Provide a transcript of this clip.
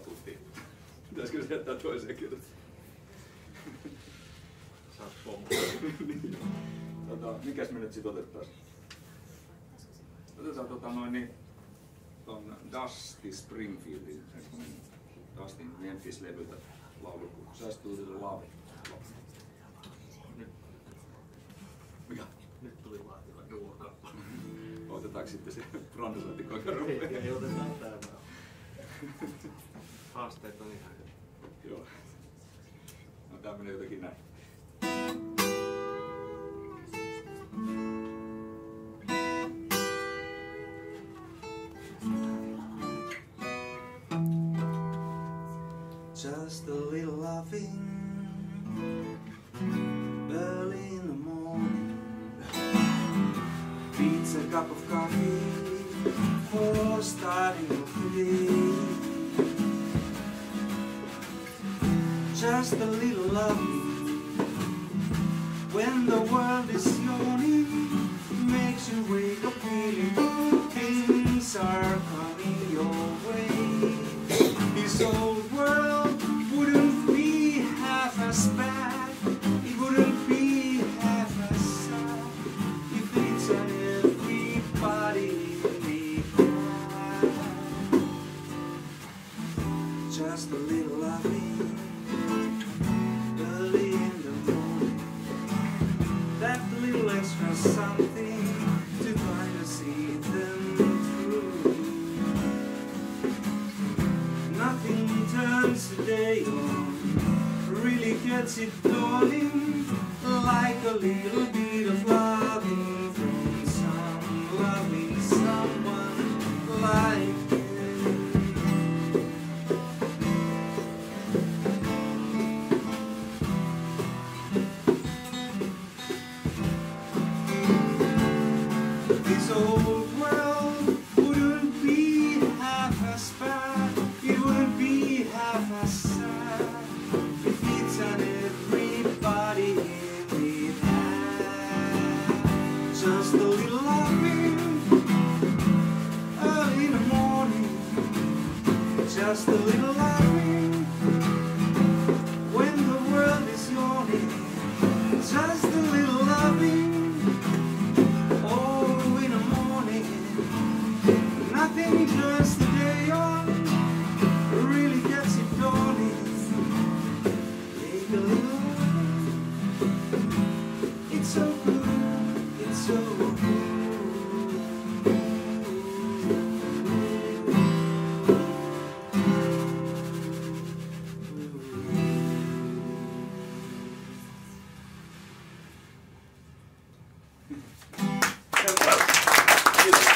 tuntia. Pitäisikö se jättää toiseen kertaan? Saat pommu. tota, mikäs me nyt sit otettaisiin? Otetaan tota noin niin, ton Dusty Springfieldin, Dustin Memphis-levyltä laulu, kun Little Love. Nyt, Mikä? nyt tuli laativa duokappale. Otetaanko sitten se? Ei, ei otetaan tää Just a little laughing early in the morning. Beats a cup of coffee for starting off the day. Just a little love. when the world is yawning. Makes you wake up feeling things are coming your way. This old day on, really gets it dawning like a little bit of loving from some loving someone like you. This old Just a little loving when the world is yawning. Just a little loving. Oh, in the morning, nothing turns the day on, really gets it dawning. Take a little, it's so good.